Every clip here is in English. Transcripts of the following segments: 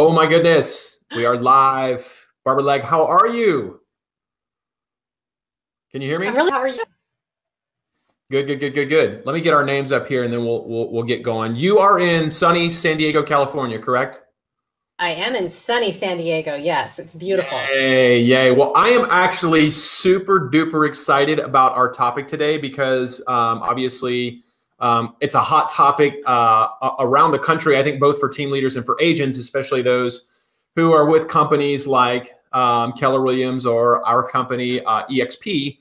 Oh my goodness, we are live. Barbara Legg, how are you? Can you hear me? I'm really, how are you? Good, good, good, good, good. Let me get our names up here and then we'll, we'll, we'll get going. You are in sunny San Diego, California, correct? I am in sunny San Diego. Yes, it's beautiful. Yay, yay. Well, I am actually super duper excited about our topic today because um, obviously um, it's a hot topic uh, around the country, I think, both for team leaders and for agents, especially those who are with companies like um, Keller Williams or our company, uh, EXP.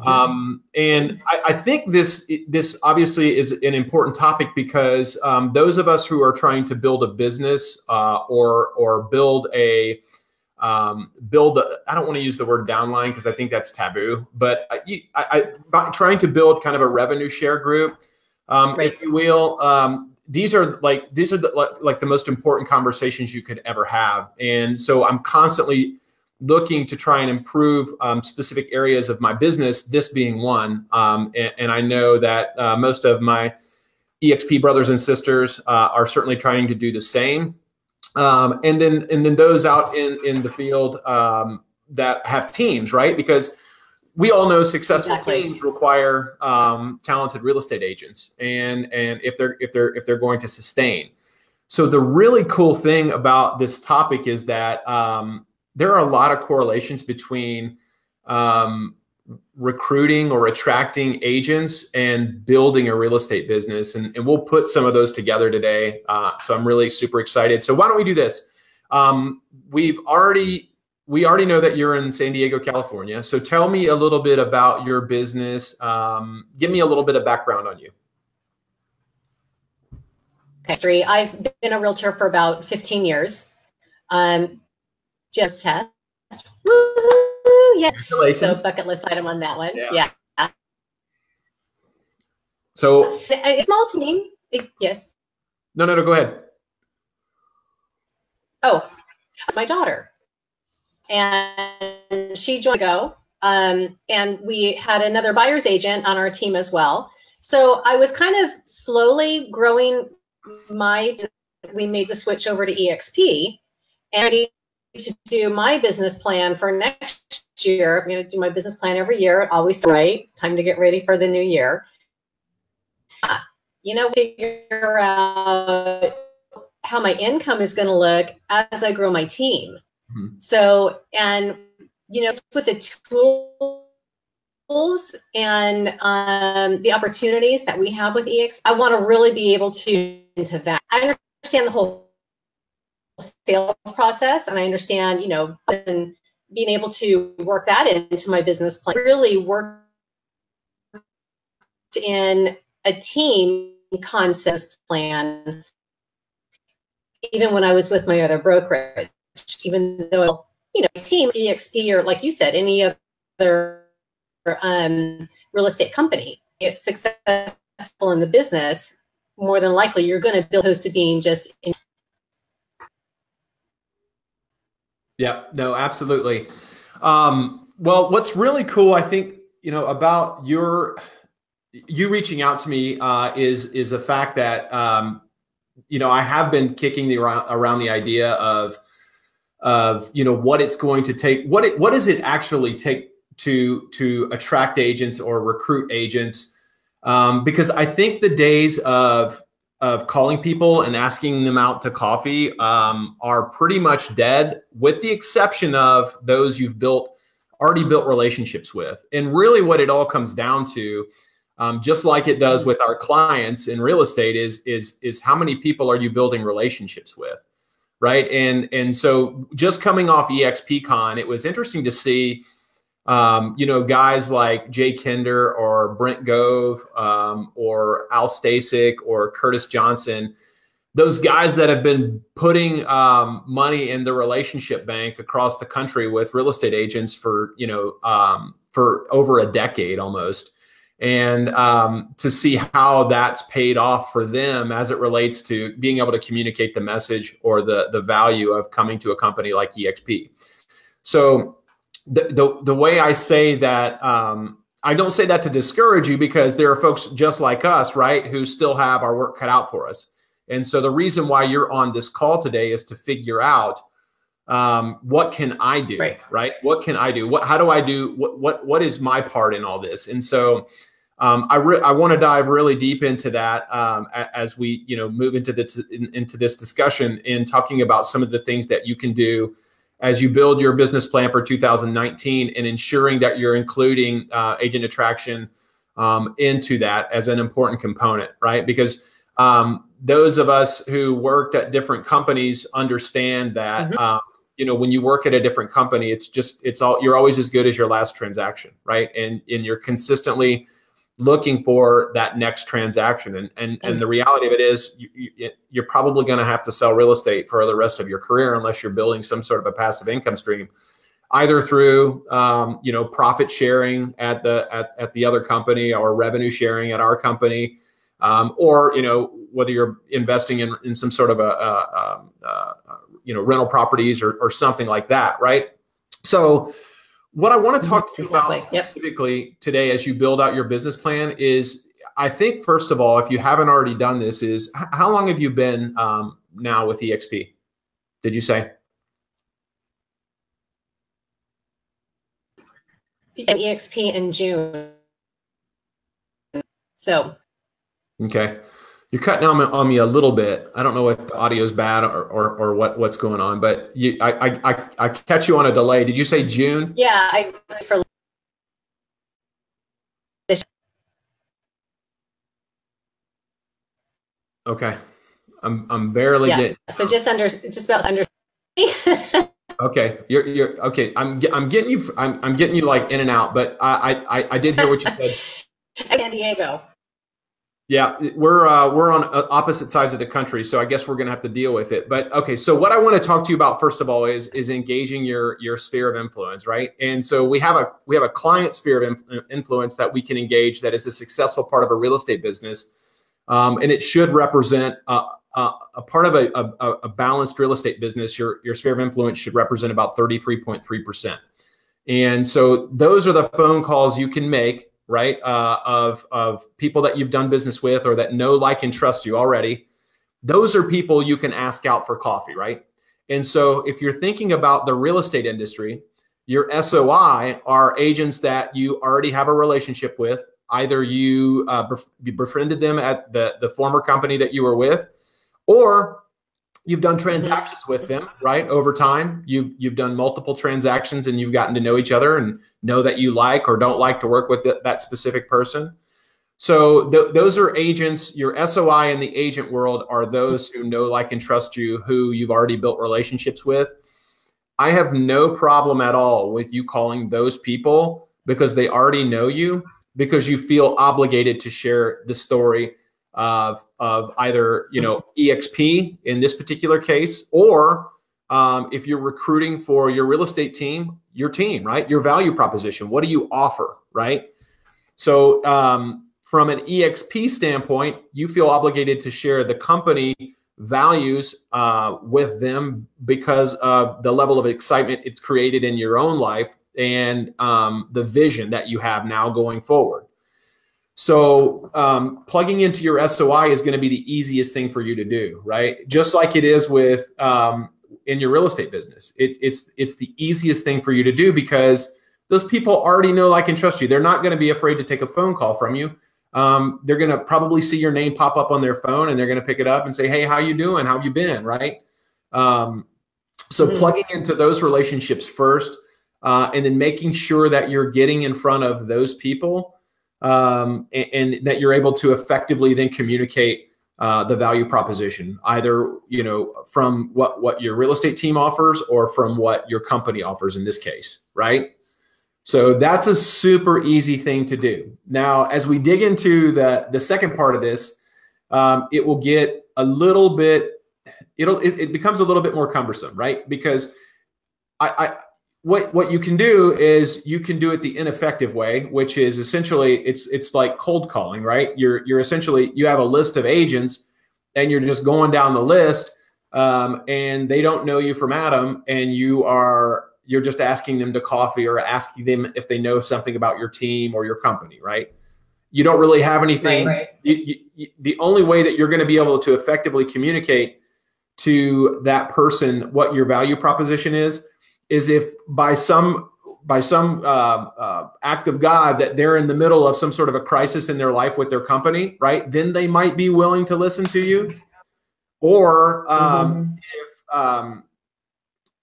Mm-hmm. Um, and I, I, think this this obviously is an important topic because um, those of us who are trying to build a business uh, or or build a um, build I don't want to use the word downline because I think that's taboo, but I, I, I, trying to build kind of a revenue share group um, right. if you will. Um, these are like these are the, like, like the most important conversations you could ever have, and so I'm constantly looking to try and improve um, specific areas of my business. This being one, um, and, and, I know that uh, most of my EXP brothers and sisters uh, are certainly trying to do the same. Um, and then and then those out in in the field um, that have teams, right? Because we all know successful exactly. teams require um, talented real estate agents, and and if they're if they're if they're going to sustain. So the really cool thing about this topic is that um, there are a lot of correlations between um, recruiting or attracting agents and building a real estate business, and, and we'll put some of those together today. Uh, so I'm really super excited. So why don't we do this? Um, we've already we already know that you're in San Diego, California. So tell me a little bit about your business. Um, give me a little bit of background on you. History. I've been a realtor for about 15 years. Um, just test. Yeah. So bucket list item on that one. Yeah. yeah. So a small team. Yes. No, no, no. Go ahead. Oh, my daughter and she joined Go. Um, and we had another buyer's agent on our team as well. So I was kind of slowly growing my. We made the switch over to EXP, and to do my business plan for next year. I'm going to do my business plan every year. Always right. Time to get ready for the new year. You know, figure out how my income is going to look as I grow my team. Mm-hmm. So, and you know, with the tools and um, the opportunities that we have with EX, I want to really be able to into that. I understand the whole sales process, and I understand, you know, and being able to work that into my business plan. Really work in a team concept plan even when I was with my other brokerage even though you know team exp or like you said any other um, real estate company it's successful in the business more than likely you're going to build opposed to being just in- yeah no absolutely. Um, well what's really cool i think you know about your you reaching out to me uh, is is the fact that um, you know i have been kicking the around, around the idea of of you know what it's going to take what it what does it actually take to to attract agents or recruit agents? Um, because i think the days of of calling people and asking them out to coffee um, are pretty much dead with the exception of those you've built already built relationships with. And really what it all comes down to um, just like it does with our clients in real estate is is is how many people are you building relationships with right? And and so just coming off EXPCon, it was interesting to see, um, you know, guys like Jay Kinder or Brent Gove um, or Al Stasic or Curtis Johnson, those guys that have been putting um, money in the relationship bank across the country with real estate agents for you know um, for over a decade almost and um, to see how that's paid off for them as it relates to being able to communicate the message or the the value of coming to a company like exp so the the, the way i say that um, i don't say that to discourage you because there are folks just like us right who still have our work cut out for us. And so the reason why you're on this call today is to figure out um, what can I do, right. right? What can I do? What, how do I do? What, what, what is my part in all this? And so um, I, re- I want to dive really deep into that um, as we, you know, move into this in, into this discussion in talking about some of the things that you can do as you build your business plan for 2019 and ensuring that you're including uh, agent attraction um, into that as an important component, right? Because um, those of us who worked at different companies understand that mm-hmm. You know when you work at a different company, it's just it's all you're always as good as your last transaction, right? And and you're consistently looking for that next transaction and and, and the reality of it is you, you, you're probably going to have to sell real estate for the rest of your career unless you're building some sort of a passive income stream either through um, you know profit sharing at the at, at the other company or revenue sharing at our company um, or you know whether you're investing in, in some sort of a, a, a, a you know rental properties or, or something like that right so what I want to talk to you about specifically yep. today as you build out your business plan is I think, first of all, if you haven't already done this, is how long have you been um, now with EXP? Did you say? At EXP in June. So. Okay. You're cutting on, on me a little bit. I don't know if the audio is bad or, or, or what, what's going on, but you, I, I, I catch you on a delay. Did you say June? Yeah, I for Okay, I'm I'm barely yeah. getting. So just under, just about under. okay, you're you're okay. I'm I'm getting you. I'm I'm getting you like in and out, but I I I did hear what you said. San Diego. Yeah, we're uh, we're on uh, opposite sides of the country, so I guess we're going to have to deal with it. But okay, so what I want to talk to you about first of all is is engaging your your sphere of influence, right? And so we have a we have a client sphere of influence that we can engage that is a successful part of a real estate business, um, and it should represent a, a, a part of a, a, a balanced real estate business. Your your sphere of influence should represent about thirty three point three percent, and so those are the phone calls you can make right? Uh, of of people that you've done business with or that know, like, and trust you already. Those are people you can ask out for coffee, right? And so, if you're thinking about the real estate industry, your SOI are agents that you already have a relationship with. Either you, uh, befriended them at the the former company that you were with, or you've done mm-hmm. transactions with them right over time. You've you've done multiple transactions and you've gotten to know each other and know that you like or don't like to work with that specific person. So th- those are agents your soi in the agent world are those who know like and trust you who you've already built relationships with. I have no problem at all with you calling those people because they already know you because you feel obligated to share the story of, of either you know exp in this particular case or um, if you're recruiting for your real estate team your team right? Your value proposition. What do you offer right? So um, from an exp standpoint you feel obligated to share the company values uh, with them because of the level of excitement it's created in your own life and um, the vision that you have now going forward so um, plugging into your SOI is going to be the easiest thing for you to do, right? Just like it is with um, in your real estate business. It, it's it's the easiest thing for you to do because those people already know, like, and trust you. They're not going to be afraid to take a phone call from you. Um, they're going to probably see your name pop up on their phone and they're going to pick it up and say, "Hey, how you doing? How have you been?" Right? Um, so mm-hmm. plugging into those relationships first, uh, and then making sure that you're getting in front of those people um, and, and, that you're able to effectively then communicate uh, the value proposition, either you know from what what your real estate team offers or from what your company offers in this case, right? So that's a super easy thing to do. Now, as we dig into the the second part of this, um, it will get a little bit. It'll it, it becomes a little bit more cumbersome, right? Because I, I what what you can do is you can do it the ineffective way, which is essentially it's it's like cold calling, right? You're you're essentially you have a list of agents, and you're just going down the list, um, and they don't know you from Adam, and you are you're just asking them to coffee or asking them if they know something about your team or your company, right? you don't really have anything. Right, right. You, you, the only way that you're going to be able to effectively communicate to that person what your value proposition is is if by some by some uh, uh, act of God that they're in the middle of some sort of a crisis in their life with their company, right? Then they might be willing to listen to you. Or um, mm-hmm. if um,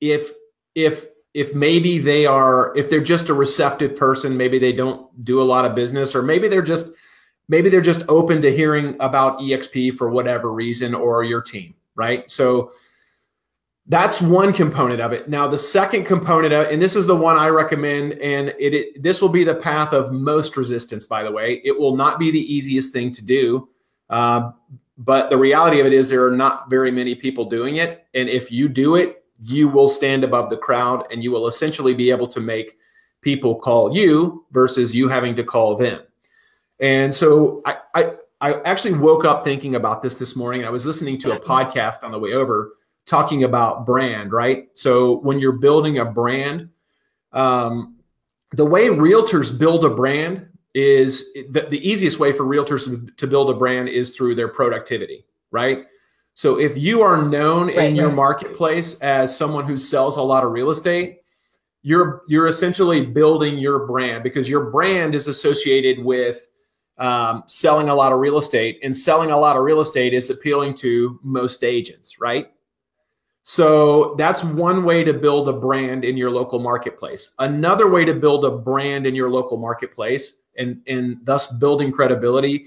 if if if maybe they are if they're just a receptive person, maybe they don't do a lot of business, or maybe they're just maybe they're just open to hearing about EXP for whatever reason or your team, right? So that's one component of it. Now, the second component of, and this is the one I recommend, and it, it, this will be the path of most resistance. By the way, it will not be the easiest thing to do, uh, but the reality of it is there are not very many people doing it, and if you do it, you will stand above the crowd, and you will essentially be able to make people call you versus you having to call them. And so I, I, I actually woke up thinking about this this morning. I was listening to a podcast on the way over talking about brand, right? So when you're building a brand, um, the way realtors build a brand is the, the easiest way for realtors to build a brand is through their productivity, right? So if you are known right, in your right. marketplace as someone who sells a lot of real estate, you're you're essentially building your brand because your brand is associated with um, selling a lot of real estate, and selling a lot of real estate is appealing to most agents, right? So that's one way to build a brand in your local marketplace. Another way to build a brand in your local marketplace and, and thus building credibility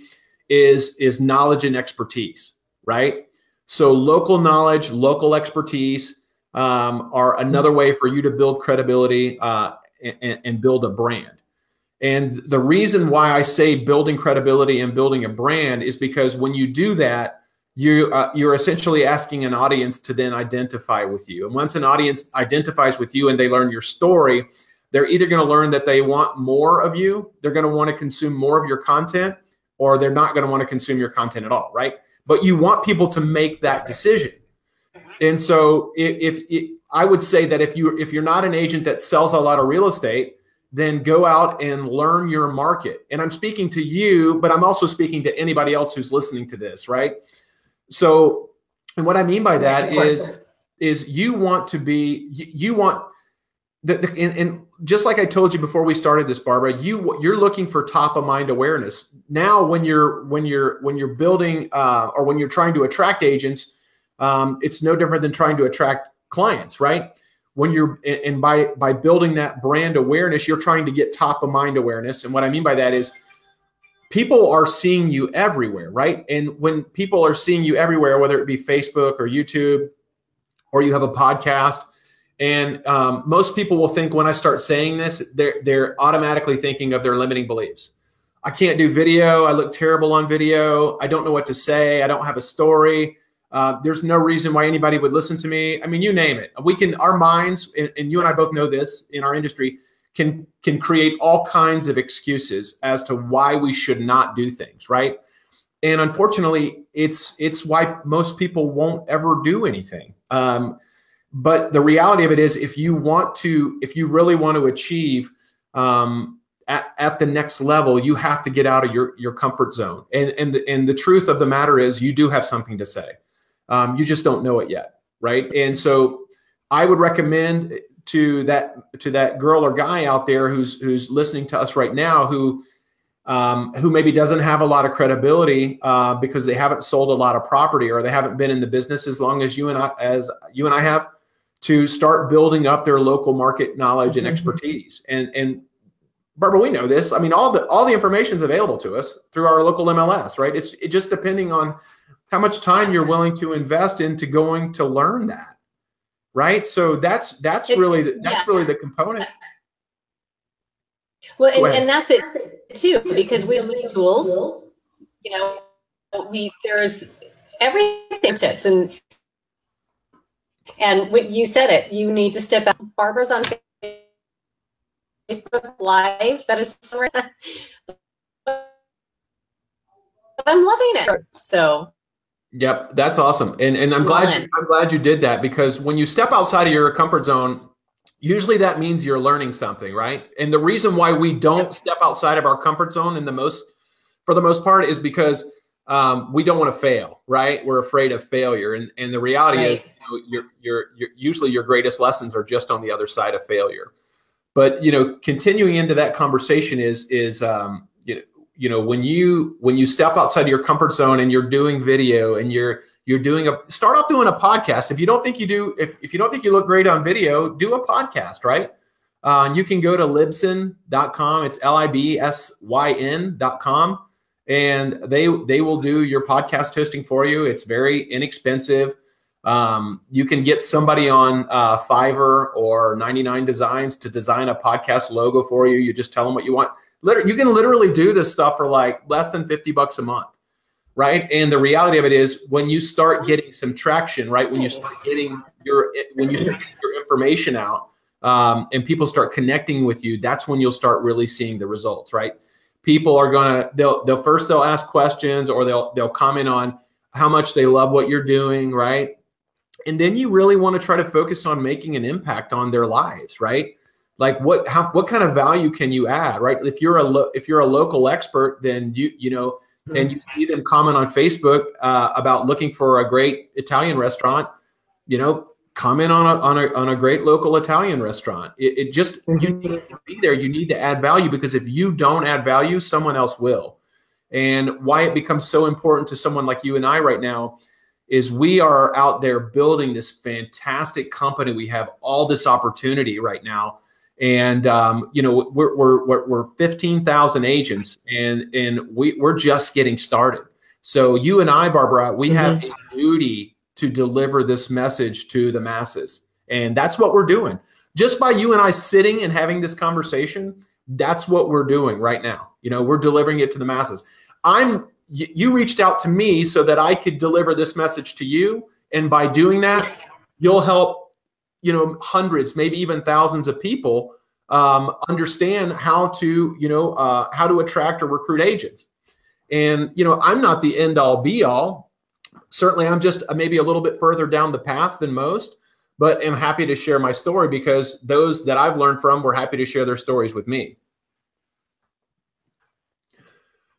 is, is knowledge and expertise, right? So local knowledge, local expertise um, are another way for you to build credibility uh, and, and build a brand. And the reason why I say building credibility and building a brand is because when you do that, you uh, you're essentially asking an audience to then identify with you. And once an audience identifies with you and they learn your story they're either going to learn that they want more of you they're going to want to consume more of your content or they're not going to want to consume your content at all right? But you want people to make that decision. And so if, if, if i would say that if you if you're not an agent that sells a lot of real estate then go out and learn your market. And i'm speaking to you but i'm also speaking to anybody else who's listening to this right so, and what I mean by that is, is you want to be, you, you want, the, the and, and, just like I told you before we started this, Barbara, you you're looking for top of mind awareness. Now, when you're when you're when you're building uh, or when you're trying to attract agents, um, it's no different than trying to attract clients, right? When you're and by by building that brand awareness, you're trying to get top of mind awareness. And what I mean by that is people are seeing you everywhere, right? And when people are seeing you everywhere, whether it be Facebook or YouTube, or you have a podcast, and um, most people will think when I start saying this, they're they're automatically thinking of their limiting beliefs. I can't do video. I look terrible on video. I don't know what to say. I don't have a story. Uh, there's no reason why anybody would listen to me. I mean, you name it. We can, our minds, and, and you and I both know this in our industry, can can create all kinds of excuses as to why we should not do things, right? And unfortunately, it's it's why most people won't ever do anything. Um, but the reality of it is, if you want to, if you really want to achieve um, at, at the next level, you have to get out of your your comfort zone. And and the, and the truth of the matter is, you do have something to say. Um, you just don't know it yet, right? And so, I would recommend to that to that girl or guy out there who's who's listening to us right now who um, who maybe doesn't have a lot of credibility uh, because they haven't sold a lot of property or they haven't been in the business as long as you and I as you and I have to start building up their local market knowledge and mm-hmm. expertise and and Barbara, we know this. I mean, all the all the information is available to us through our local MLS, right? It's it just depending on how much time you're willing to invest into going to learn that right? So that's that's it, really the, that's yeah. really the component. Well, and, and, that's it too, because we have tools. You know, we there's everything tips and and when you said it, you need to step out. Barbara's on Facebook Live. That is I'm loving it. So Yep, that's awesome, and and I'm glad you, I'm glad you did that because when you step outside of your comfort zone, usually that means you're learning something, right? And the reason why we don't step outside of our comfort zone in the most for the most part is because um, we don't want to fail, right? We're afraid of failure, and and the reality right. is, you know, your, your your usually your greatest lessons are just on the other side of failure. But you know, continuing into that conversation is is um, you know when you when you step outside of your comfort zone and you're doing video and you're you're doing a start off doing a podcast. If you don't think you do, if if you don't think you look great on video, do a podcast, right? Uh, you can go to libsyn.com. It's L I B S Y N.com and they they will do your podcast hosting for you. It's very inexpensive. Um, you can get somebody on uh, Fiverr or 99 Designs to design a podcast logo for you. You just tell them what you want. You can literally do this stuff for like less than 50 bucks a month, right? And the reality of it is, when you start getting some traction, right? When you start getting your when you start getting your information out, um, and people start connecting with you, that's when you'll start really seeing the results, right? people are gonna they'll they'll first they'll ask questions or they'll they'll comment on how much they love what you're doing, right? And then you really want to try to focus on making an impact on their lives, right? Like what how what kind of value can you add, right? If you're a lo- if you're a local expert, then you you know and you see them comment on Facebook uh, about looking for a great Italian restaurant, you know, comment on a, on a, on a great local Italian restaurant. It, it just, you mm-hmm. need to be there. You need to add value because if you don't add value, someone else will. And why it becomes so important to someone like you and I right now is we are out there building this fantastic company. We have all this opportunity right now. And, um, you know, we're, we're, we're, we're 15,000 agents and, and we, we're just getting started. So you and I, Barbara, we mm-hmm. have a duty to deliver this message to the masses. And that's what we're doing. Just by you and I sitting and having this conversation, that's what we're doing right now. You know, we're delivering it to the masses. I'm you reached out to me so that I could deliver this message to you and by doing that, you'll help you know hundreds, maybe even thousands of people um, understand how to you know uh, how to attract or recruit agents. And you know, I'm not the end all be all certainly I'm just maybe a little bit further down the path than most, but am happy to share my story because those that I've learned from were happy to share their stories with me.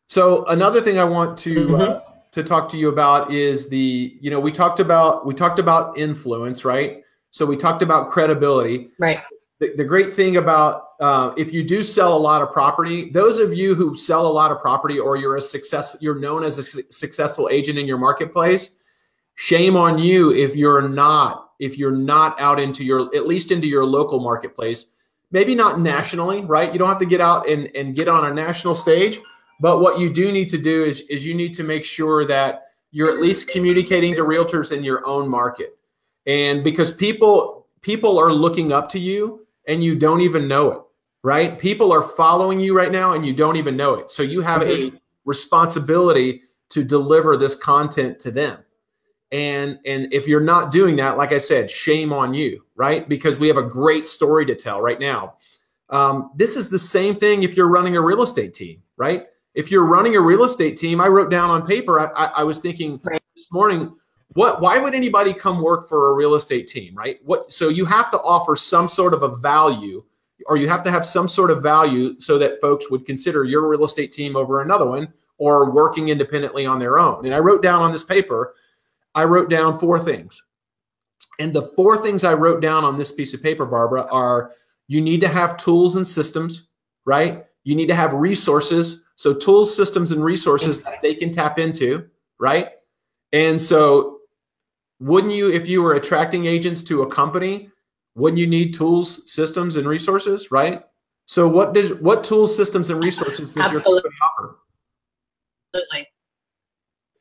So another thing I want to uh, mm-hmm. uh, to talk to you about is the you know we talked about we talked about influence, right? So we talked about credibility. Right. The, the great thing about uh, if you do sell a lot of property, those of you who sell a lot of property or you're a success, you're known as a su- successful agent in your marketplace. Shame on you if you're not, if you're not out into your, at least into your local marketplace. Maybe not nationally, right? You don't have to get out and, and get on a national stage, but what you do need to do is, is you need to make sure that you're at least communicating to realtors in your own market. And because people, people are looking up to you and you don't even know it right? People are following you right now and you don't even know it. So you have a responsibility to deliver this content to them. And and if you're not doing that, like I said, shame on you, right? Because we have a great story to tell right now. Um, this is the same thing if you're running a real estate team, right? If you're running a real estate team, I wrote down on paper. I, I, I was thinking this morning, what? Why would anybody come work for a real estate team, right? What? So you have to offer some sort of a value or you have to have some sort of value so that folks would consider your real estate team over another one or working independently on their own. And I wrote down on this paper, I wrote down four things. And the four things I wrote down on this piece of paper, Barbara, are you need to have tools and systems, right? You need to have resources. So, tools, systems, and resources that they can tap into, right? And so, wouldn't you, if you were attracting agents to a company, wouldn't you need tools, systems, and resources, right? So what does what tools, systems, and resources does Absolutely. your company offer? Absolutely.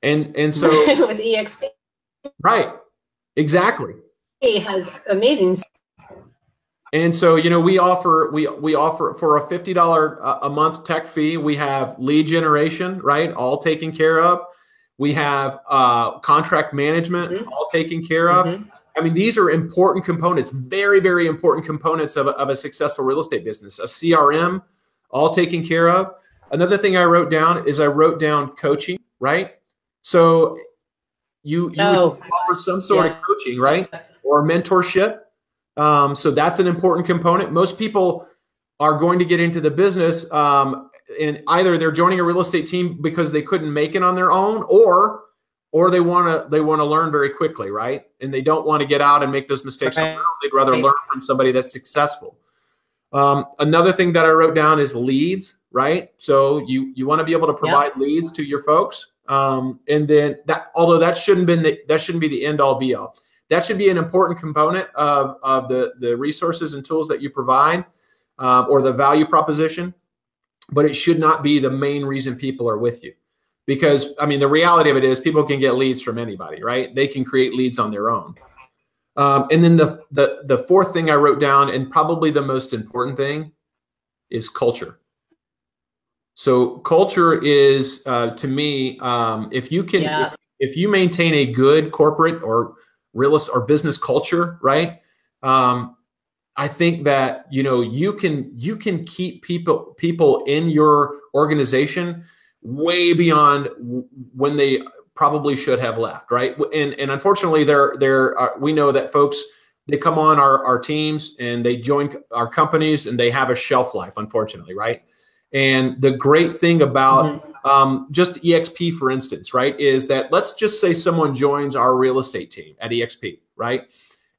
And and so with EXP. Right. Exactly. He has amazing and so, you know, we offer we we offer for a fifty dollar uh, a month tech fee. We have lead generation, right, all taken care of. We have uh, contract management, mm-hmm. all taken care of. Mm-hmm. I mean, these are important components, very, very important components of a, of a successful real estate business. A CRM, all taken care of. Another thing I wrote down is I wrote down coaching, right? So you, you oh, offer some sort yeah. of coaching, right? Or mentorship. Um, so that's an important component. Most people are going to get into the business. Um, and either they're joining a real estate team because they couldn't make it on their own, or or they want to they want to learn very quickly, right? And they don't want to get out and make those mistakes. They'd rather learn from somebody that's successful. Um, another thing that I wrote down is leads, right? So you you want to be able to provide yep. leads to your folks, um, and then that although that shouldn't been the, that shouldn't be the end all be all. That should be an important component of, of the the resources and tools that you provide, um, or the value proposition, but it should not be the main reason people are with you. Because I mean, the reality of it is, people can get leads from anybody, right? They can create leads on their own. Um, and then the, the the fourth thing I wrote down, and probably the most important thing, is culture. So culture is uh, to me, um, if you can, yeah. if, if, you maintain a good corporate or realist or business culture, right? Um, I think that you know you can you can keep people people in your organization way beyond when they probably should have left, right? And and unfortunately, there there are, we know that folks they come on our our teams and they join our companies and they have a shelf life, unfortunately, right? And the great thing about mm-hmm. um, just EXP, for instance, right, is that let's just say someone joins our real estate team at EXP, right?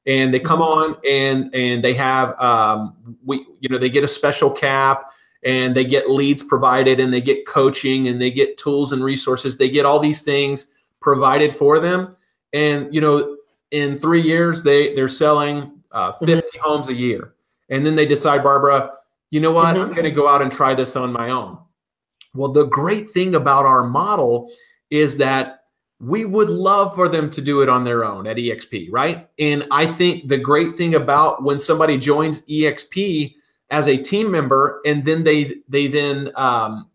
And they come mm-hmm. on and and they have um, we you know they get a special cap and they get leads provided and they get coaching and they get tools and resources. They get all these things provided for them. And, you know, in three years, they, they're selling uh, mm-hmm. 50 mm-hmm. homes a year. And then they decide, Barbara, you know what? Mm-hmm. I'm going to go out and try this on my own. Well, the great thing about our model is that we would love for them to do it on their own at EXP, right? And I think the great thing about when somebody joins EXP as a team member and then they they then um,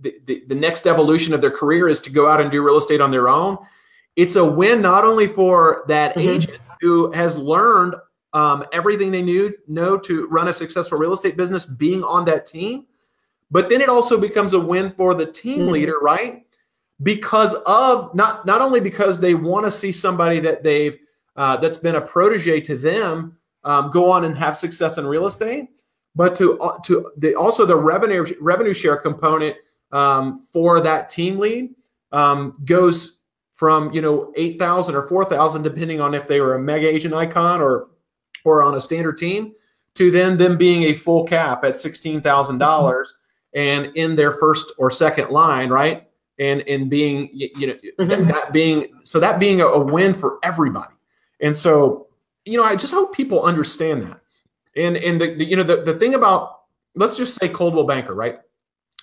the, the, the next evolution of their career is to go out and do real estate on their own it's a win not only for that mm-hmm. agent who has learned um, everything they knew know to run a successful real estate business being on that team but then it also becomes a win for the team mm-hmm. leader right because of not not only because they want to see somebody that they've uh, that's been a protege to them um, go on and have success in real estate but to uh, to the also the revenue revenue share component um, for that team lead um, goes from you know eight thousand or four thousand, depending on if they were a mega agent icon or or on a standard team, to then them being a full cap at sixteen thousand dollars and in their first or second line, right? And and being you know mm-hmm. that, that, being so that being a, a win for everybody. And so you know I just hope people understand that and and the, the you know the, the thing about let's just say Coldwell Banker, right?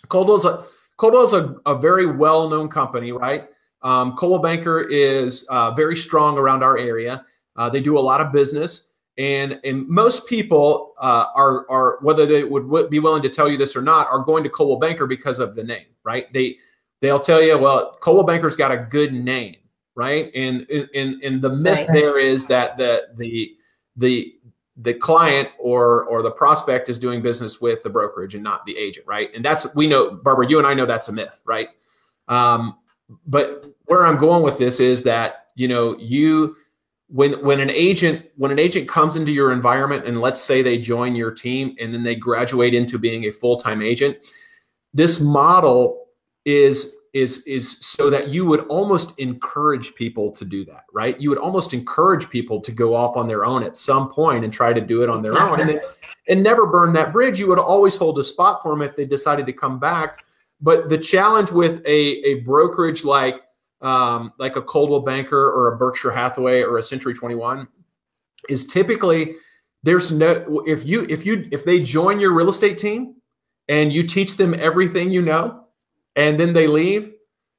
Coldwell's a Coldwell's a, a very well known company, right? Um, Coldwell Banker is uh, very strong around our area. Uh, they do a lot of business, and and most people uh, are are whether they would w- be willing to tell you this or not are going to Coldwell Banker because of the name, right? They they'll tell you, well, Coldwell Banker's got a good name, right? And and and the myth right. there is that the the the the client or or the prospect is doing business with the brokerage and not the agent, right? And that's we know, Barbara, you and I know that's a myth, right? Um, but where I'm going with this is that you know you when when an agent when an agent comes into your environment and let's say they join your team and then they graduate into being a full-time agent this model is is is so that you would almost encourage people to do that right? You would almost encourage people to go off on their own at some point and try to do it on their own. And, and never burn that bridge. You would always hold a spot for them if they decided to come back. But the challenge with a, a brokerage like um, like a coldwell banker or a berkshire hathaway or a century 21 is typically there's no if you if you if they join your real estate team and you teach them everything you know and then they leave.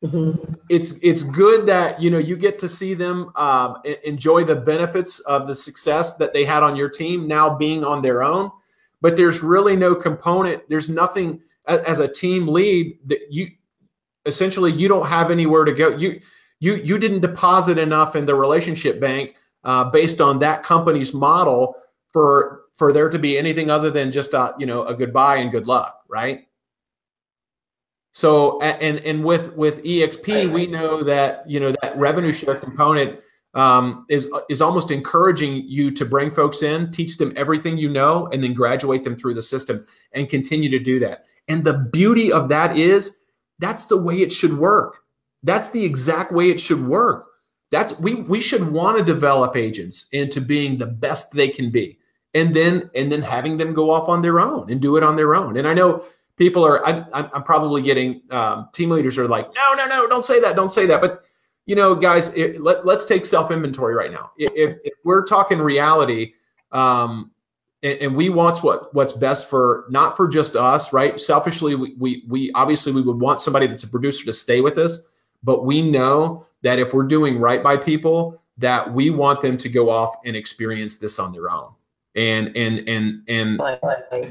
Mm-hmm. It's it's good that you know you get to see them um, enjoy the benefits of the success that they had on your team now being on their own. But there's really no component. There's nothing as, as a team lead that you essentially you don't have anywhere to go. You you you didn't deposit enough in the relationship bank uh, based on that company's model for for there to be anything other than just a you know a goodbye and good luck, right? So and and with with EXP, we know that you know that revenue share component um, is is almost encouraging you to bring folks in, teach them everything you know, and then graduate them through the system and continue to do that. And the beauty of that is that's the way it should work. That's the exact way it should work. That's we we should want to develop agents into being the best they can be, and then and then having them go off on their own and do it on their own. And I know people are. I'm, I'm probably getting um, team leaders are like, no, no, no, don't say that, don't say that, but you know, guys, it, let, let's take self inventory right now. If, if, we're talking reality, um, and, and, we want what what's best for not for just us, right? Selfishly, we, we we obviously we would want somebody that's a producer to stay with us, but we know that if we're doing right by people, that we want them to go off and experience this on their own. And and and and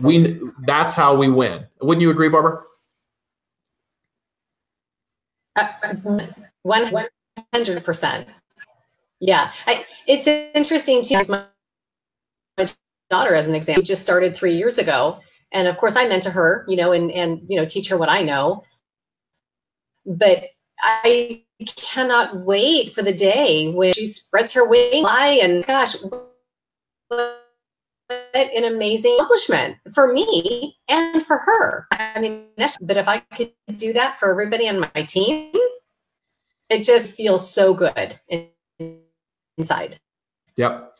we that's how we win. Wouldn't you agree, Barbara? Uh, one hundred percent. Yeah, I, it's interesting too. My, my daughter, as an example, She just started three years ago, and of course, I mentor her, you know, and and you know, teach her what I know. But I cannot wait for the day when she spreads her wings fly and gosh, what an amazing accomplishment for me and for her. I mean, but if I could do that for everybody on my team, it just feels so good inside. Yep.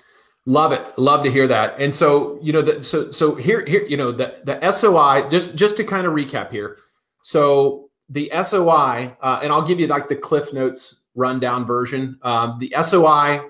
Love it. Love to hear that. And so, you know, the, so so here here you know the the SOI just just to kind of recap here. So the SOI, uh, and I'll give you like the Cliff Notes rundown version. Um, the SOI,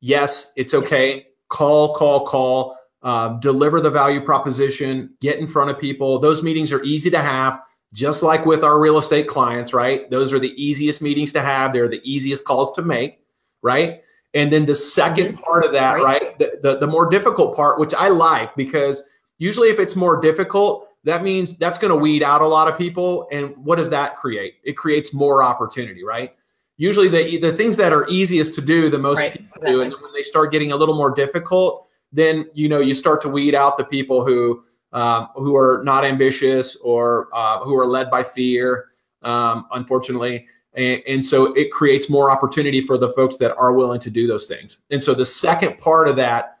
yes, it's okay. Call, call, call. Um, deliver the value proposition. Get in front of people. Those meetings are easy to have just like with our real estate clients, right? Those are the easiest meetings to have. They're the easiest calls to make, right? And then the 2nd mm-hmm. part of that, right? right? The, the, the more difficult part, which I like because usually if it's more difficult, that means that's going to weed out a lot of people. And what does that create? It creates more opportunity, right? Usually the, the things that are easiest to do, the most right, people exactly. do. And then when they start getting a little more difficult, then, you know, you start to weed out the people who, um, who are not ambitious or uh, who are led by fear, um, unfortunately. And, and, so it creates more opportunity for the folks that are willing to do those things. And so the second part of that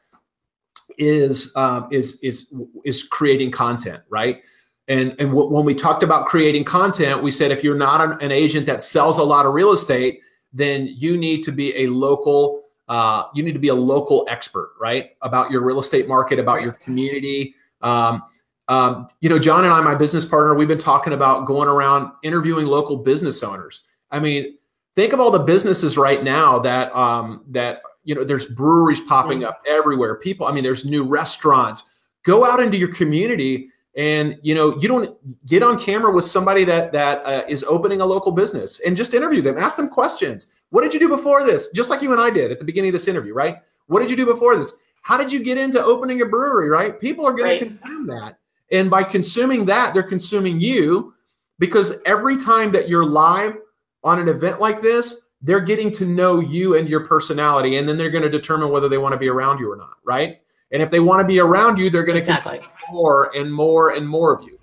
is um, is is is creating content, right? And and w- when we talked about creating content, we said if you're not an, an, agent that sells a lot of real estate, then you need to be a local. Uh, you need to be a local expert, right, about your real estate market, about your community, um, um, you know, John and I, my business partner, we've been talking about going around interviewing local business owners. I mean, think of all the businesses right now that um, that you know, there's breweries popping up everywhere. People, I mean, there's new restaurants. Go out into your community and you know you don't get on camera with somebody that that uh, is opening a local business and just interview them ask them questions what did you do before this just like you and i did at the beginning of this interview right what did you do before this how did you get into opening a brewery, right? People are going right. to consume that. And by consuming that, they're consuming you because every time that you're live on an event like this, they're getting to know you and your personality. And then they're going to determine whether they want to be around you or not, right? And if they want to be around you, they're going to exactly. More and more and more of you.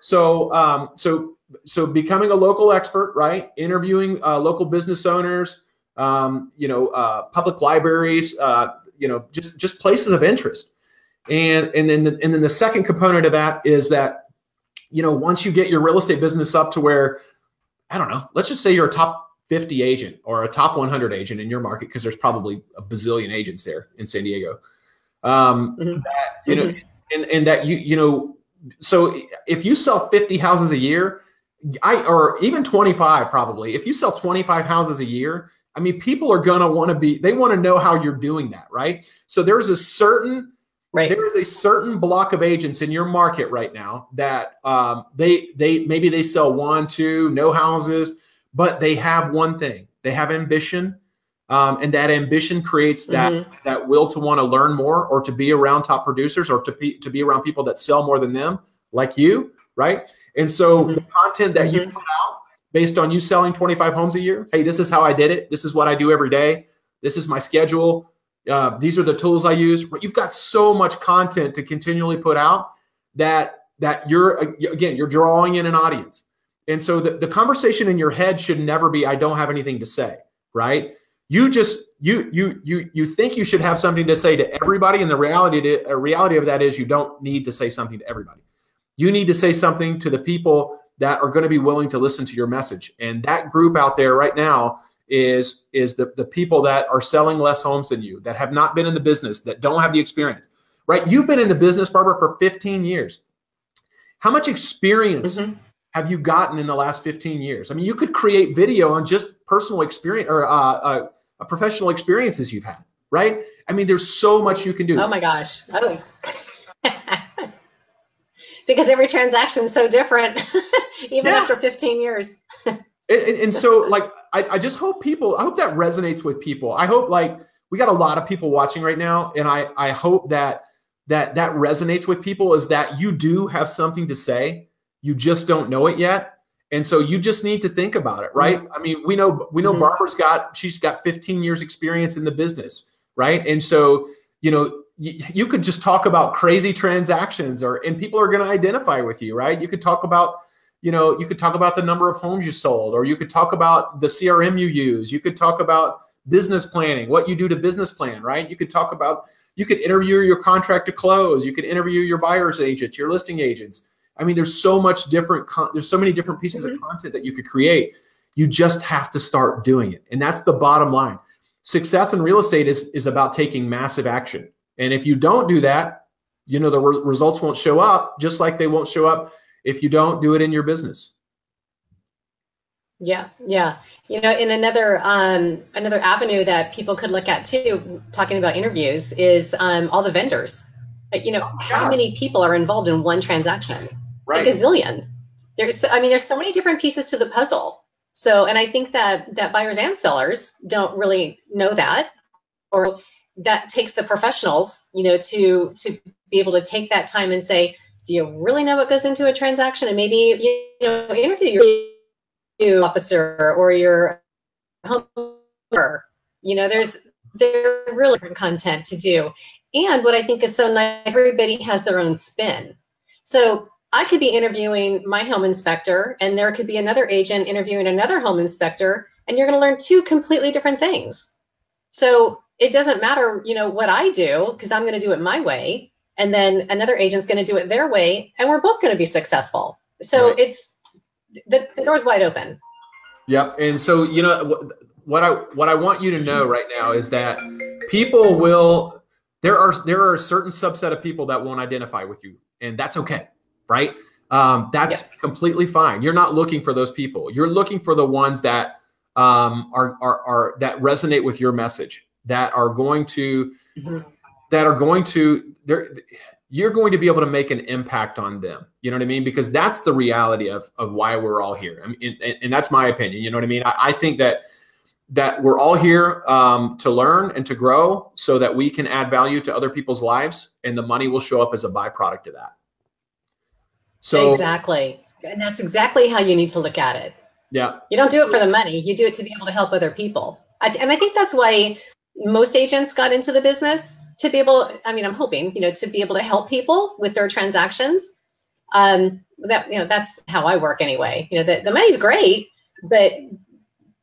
So, um, so, so becoming a local expert, right? Interviewing uh, local business owners, um, you know, uh, public libraries, uh, you know just just places of interest and and then the, and then the second component of that is that you know once you get your real estate business up to where i don't know let's just say you're a top 50 agent or a top 100 agent in your market because there's probably a bazillion agents there in san diego um, mm-hmm. that, you know mm-hmm. And, and that you you know so if you sell 50 houses a year i or even 25 probably if you sell 25 houses a year I mean, people are going to want to be, they want to know how you're doing that, right? So there's a certain, right. there's a certain block of agents in your market right now that um, they, they, maybe they sell one, two, no houses, but they have one thing they have ambition. Um, and that ambition creates that, mm-hmm. that will to want to learn more or to be around top producers or to be, to be around people that sell more than them, like you, right? And so mm-hmm. the content that mm-hmm. you put out based on you selling 25 homes a year. Hey, this is how I did it. This is what I do every day. This is my schedule. Uh, these are the tools I use. You've got so much content to continually put out that that you're again you're drawing in an audience. And so the, the conversation in your head should never be I don't have anything to say, right? You just you you you you think you should have something to say to everybody and the reality to, uh, reality of that is you don't need to say something to everybody. You need to say something to the people that are going to be willing to listen to your message. And that group out there right now is is the, the people that are selling less homes than you that have not been in the business that don't have the experience. Right? You've been in the business barbara for 15 years. How much experience mm-hmm. have you gotten in the last 15 years? I mean you could create video on just personal experience or uh, uh, professional experiences you've had, right? I mean, there's so much you can do. Oh my gosh. Oh. because every transaction is so different, even yeah. after 15 years. and, and, so, like, I, I just hope people, I hope that resonates with people. I hope, like, we got a lot of people watching right now, and I, I hope that that that resonates with people is that you do have something to say, you just don't know it yet and so you just need to think about it, right? Mm-hmm. I mean, we know we know mm-hmm. Barbara's got she's got 15 years experience in the business, right? And so, you know, you, you could just talk about crazy transactions or and people are going to identify with you, right? You could talk about you know, you could talk about the number of homes you sold or you could talk about the CRM you use. You could talk about business planning, what you do to business plan, right? You could talk about you could interview your contract to close, you could interview your buyer's agents, your listing agents I mean, there's so much different, con- there's so many different pieces mm-hmm. of content that you could create. You just have to start doing it. And that's the bottom line. Success in real estate is, is about taking massive action. And if you don't do that, you know, the re- results won't show up just like they won't show up if you don't do it in your business. Yeah, yeah. You know, in another um, another avenue that people could look at too, talking about interviews, is um, all the vendors. You know, how many people are involved in one transaction? Right. a gazillion. There's, I mean, there's so many different pieces to the puzzle. So, and I think that that buyers and sellers don't really know that, or that takes the professionals, you know, to to be able to take that time and say, do you really know what goes into a transaction? And maybe you know, interview your officer or your homeowner. You know, there's there really different content to do. And what I think is so nice, everybody has their own spin. So I could be interviewing my home inspector, and there could be another agent interviewing another home inspector, and you're going to learn two completely different things. So it doesn't matter, you know, what I do because I'm going to do it my way, and then another agent's going to do it their way, and we're both going to be successful. So right. it's the, the door's wide open. Yep. And so you know what I what I want you to know right now is that people will there are there are a certain subset of people that won't identify with you, and that's okay right? Um, that's yeah. completely fine. You're not looking for those people. You're looking for the ones that um, are, are, are that resonate with your message, that are going to mm-hmm. that are going to they're you're going to be able to make an impact on them. You know what I mean? Because that's the reality of of why we're all here. I mean, and, and that's my opinion. You know what I mean? I, I think that that we're all here um, to learn and to grow so that we can add value to other people's lives and the money will show up as a byproduct of that so exactly, and that's exactly how you need to look at it. Yeah, you don't do it for the money; you do it to be able to help other people. I, and I think that's why most agents got into the business to be able. I mean, I'm hoping you know to be able to help people with their transactions. Um, that you know, that's how I work anyway. You know, the, the money's great, but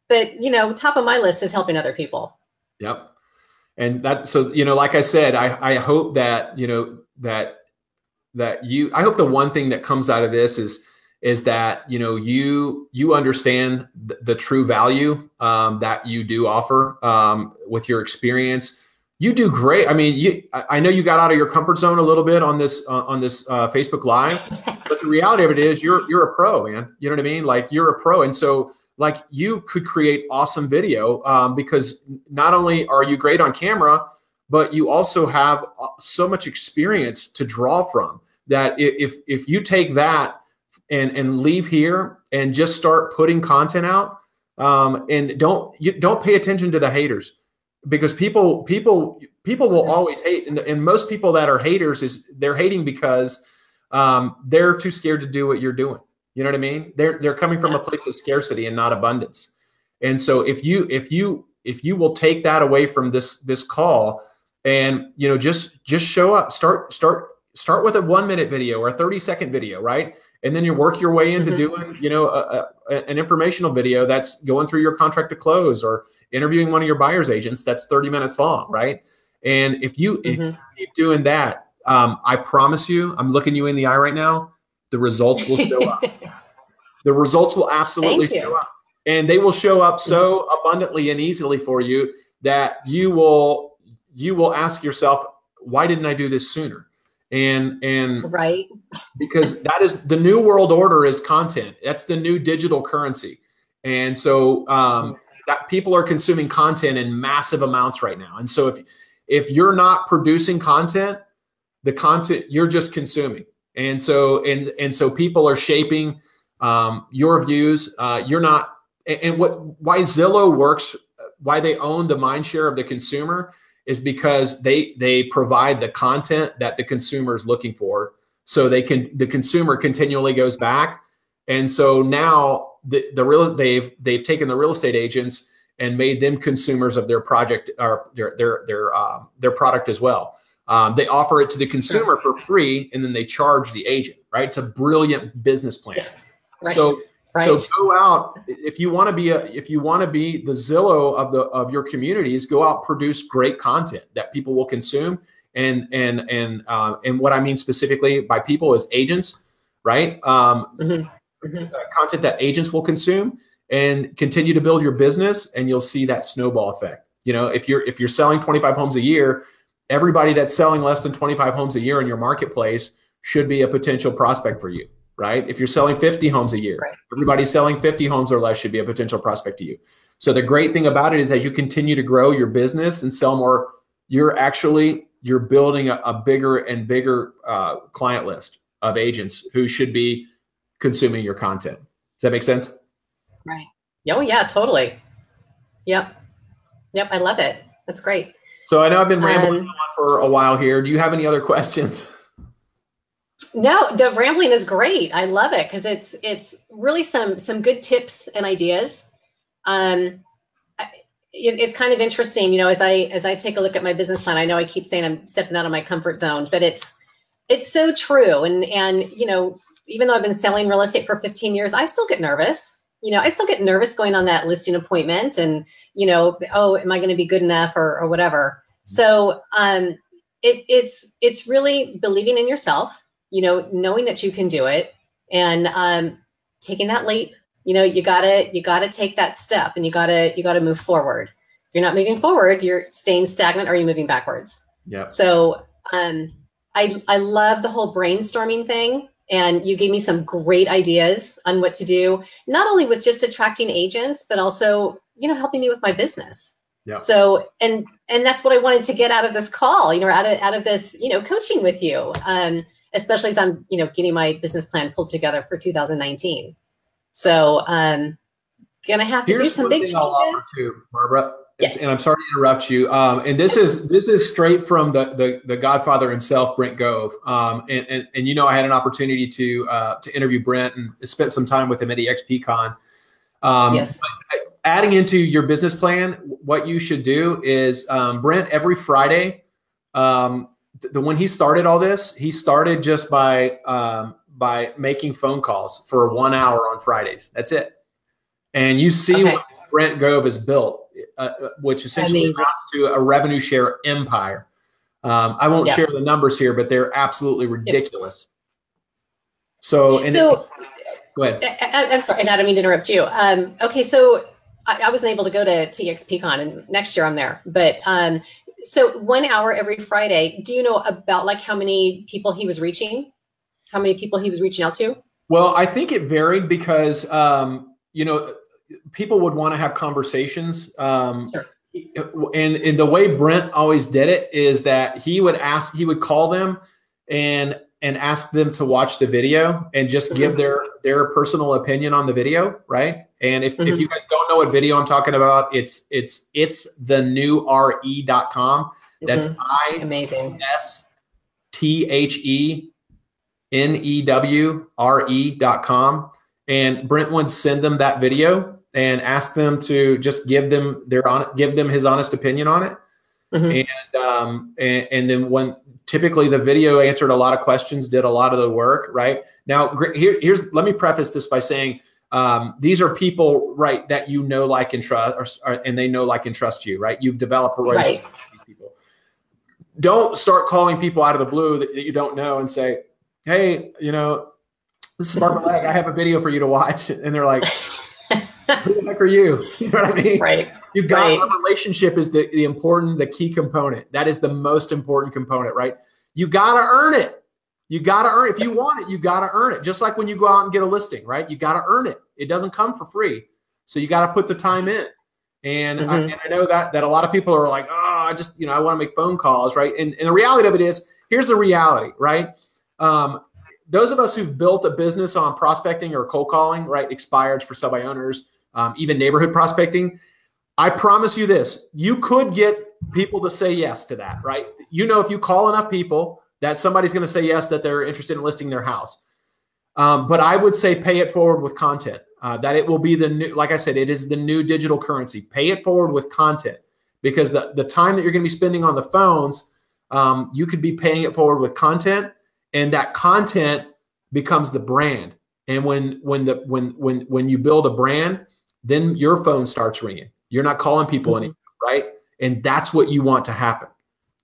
but you know, top of my list is helping other people. Yep. And that so you know, like I said, I I hope that you know that that you i hope the one thing that comes out of this is is that you know you you understand the, the true value um, that you do offer um, with your experience. You do great. I mean you i know you got out of your comfort zone a little bit on this uh, on this uh, facebook live but the reality of it is you're you're a pro man. You know what i mean? Like you're a pro. And so like you could create awesome video um, because not only are you great on camera but you also have uh, so much experience to draw from that if if you take that and and leave here and just start putting content out um, and don't you don't pay attention to the haters because people people people will always hate and, and most people that are haters is they're hating because um, they're too scared to do what you're doing. You know what i mean? They're they're coming from a place of scarcity and not abundance. And so if you if you if you will take that away from this this call and you know just just show up start start start with a one minute video or a 30 second video right and then you work your way into mm-hmm. doing you know a, a, an informational video that's going through your contract to close or interviewing one of your buyers agents that's 30 minutes long right and if you mm-hmm. if you keep doing that um, i promise you i'm looking you in the eye right now the results will show up the results will absolutely show up and they will show up so mm-hmm. abundantly and easily for you that you will you will ask yourself why didn't i do this sooner? And and right. because that is the new world order is content. That's the new digital currency. And so um, that people are consuming content in massive amounts right now. And so if if you're not producing content the content you're just consuming. And so and and so people are shaping um, your views. Uh, you're not and, and what why zillow works why they own the mind share of the consumer is because they they provide the content that the consumer is looking for. So they can the consumer continually goes back. And so now the, the real they've they've taken the real estate agents and made them consumers of their project or their their their uh, their product as well. Um, they offer it to the consumer for free and then they charge the agent right? It's a brilliant business plan. Right. so Right. So go out if you want to be a if you want to be the Zillow of the of your communities. Go out, produce great content that people will consume, and and and uh, and what I mean specifically by people is agents, right? Um, mm-hmm. Mm-hmm. Uh, content that agents will consume and continue to build your business, and you'll see that snowball effect. You know, if you're if you're selling 25 homes a year, everybody that's selling less than 25 homes a year in your marketplace should be a potential prospect for you right? If you're selling 50 homes a year, right. everybody selling 50 homes or less should be a potential prospect to you. So the great thing about it is as you continue to grow your business and sell more, you're actually you're building a, a bigger and bigger uh, client list of agents who should be consuming your content. Does that make sense? Right. Oh yeah, totally. Yep. Yep. I love it. That's great. So I know I've been rambling um, on for a while here. Do you have any other questions? No, the rambling is great. I love it because it's it's really some some good tips and ideas. Um, it, it's kind of interesting, you know, as I as I take a look at my business plan. I know I keep saying I'm stepping out of my comfort zone, but it's it's so true. And and you know, even though I've been selling real estate for 15 years, I still get nervous. You know, I still get nervous going on that listing appointment, and you know, oh, am I going to be good enough or or whatever. So um, it, it's it's really believing in yourself you know, knowing that you can do it and um, taking that leap. You know, you gotta you gotta take that step and you gotta you gotta move forward. If you're not moving forward, you're staying stagnant or you're moving backwards. Yeah. So um, I I love the whole brainstorming thing. And you gave me some great ideas on what to do, not only with just attracting agents, but also, you know, helping me with my business. Yeah. So, and and that's what I wanted to get out of this call, you know, out of out of this, you know, coaching with you. Um, especially as I'm, you know, getting my business plan pulled together for 2019. So, um, gonna have to Here's do some big changes. Too, Barbara. Yes. And I'm sorry to interrupt you. Um, and this is this is straight from the the, the Godfather himself, Brent Gove. Um, and, and and you know, I had an opportunity to uh, to interview Brent and spent some time with him at EXPCon. Um, yes. Adding into your business plan, what you should do is um, Brent every Friday. Um, the when he started all this, he started just by um, by making phone calls for one hour on Fridays. That's it. And you see okay. what Brent Gove has built, uh, uh which essentially Amazing. amounts to a revenue share empire. Um, I won't share the numbers here, but they're absolutely ridiculous. So, so it, go ahead. I, am sorry, and I don't mean to interrupt you. Um, okay, so I, I, wasn't able to go to EXPCon, and next year I'm there. But um, so one hour every Friday. Do you know about like how many people he was reaching? How many people he was reaching out to? Well, I think it varied because um, you know people would want to have conversations. Um, sure. And, and the way Brent always did it is that he would ask, he would call them and and ask them to watch the video and just give mm-hmm. their their personal opinion on the video, right? And if, mm-hmm. if you guys don't know what video I'm talking about, it's it's it's the new re.com. That's mm-hmm. I amazing S T H E N E W R E dot com. And Brent would send them that video and ask them to just give them their on give them his honest opinion on it. Mm-hmm. And, um, and and then when typically the video answered a lot of questions, did a lot of the work, right? Now here, here's let me preface this by saying um, these are people, right, that you know, like, and trust, or, and they know, like, and trust you, right? You've developed a relationship right. with these people. Don't start calling people out of the blue that, that you don't know and say, "Hey, you know, this is Barbara Legg. I have a video for you to watch," and they're like, "Who the heck are you?" You know what I mean? Right. You got right. a relationship is the, the important, the key component. That is the most important component, right? You got to earn it. You got to earn it. If you want it, you got to earn it. Just like when you go out and get a listing, right? You got to earn it. It doesn't come for free. So you got to put the time in. And, mm-hmm. I, and I know that that a lot of people are like, oh, I just, you know, I want to make phone calls, right? And, and the reality of it is, here's the reality, right? Um, those of us who've built a business on prospecting or cold calling, right, expireds for sub owners, um, even neighborhood prospecting, I promise you this: you could get people to say yes to that, right? You know, if you call enough people, that somebody's going to say yes that they're interested in listing their house. Um, but I would say pay it forward with content. Uh, that it will be the new, like I said, it is the new digital currency. Pay it forward with content because the, the time that you're going to be spending on the phones, um, you could be paying it forward with content, and that content becomes the brand. And when when the when when when you build a brand, then your phone starts ringing. You're not calling people mm-hmm. anymore, right? And that's what you want to happen.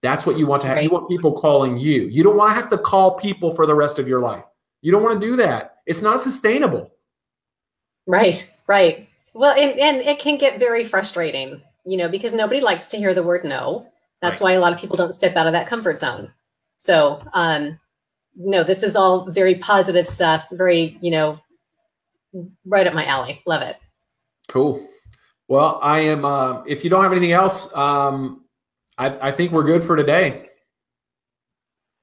That's what you want to have. Right. You want people calling you. You don't want to have to call people for the rest of your life. You don't want to do that. It's not sustainable. Right, right. Well, and, and it can get very frustrating, you know, because nobody likes to hear the word no. That's right. why a lot of people don't step out of that comfort zone. So, um, no, this is all very positive stuff, very, you know, right up my alley. Love it. Cool. Well, I am, uh, if you don't have anything else, um, I, I think we're good for today.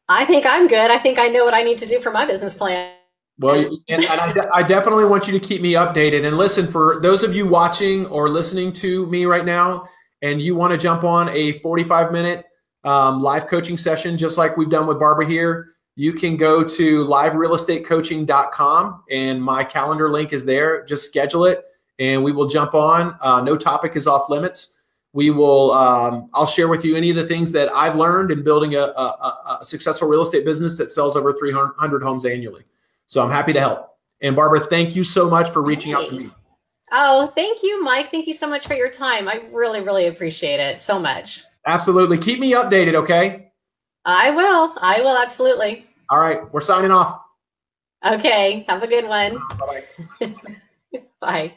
I think I'm good. I think I know what I need to do for my business plan. Well, and, and I, de- I, definitely want you to keep me updated. And listen, for those of you watching or listening to me right now, and you want to jump on a 45 minute um, live coaching session, just like we've done with Barbara here, you can go to liverealestatecoaching.com and my calendar link is there. Just schedule it and we will jump on. Uh, no topic is off limits we will um, i'll share with you any of the things that i've learned in building a, a, a, successful real estate business that sells over 300 homes annually. So i'm happy to help. And barbara thank you so much for reaching out to me. Oh thank you mike. Thank you so much for your time. I really really appreciate it so much. Absolutely. Keep me updated okay? I will. I will absolutely. All right. We're signing off. Okay. Have a good one. Bye bye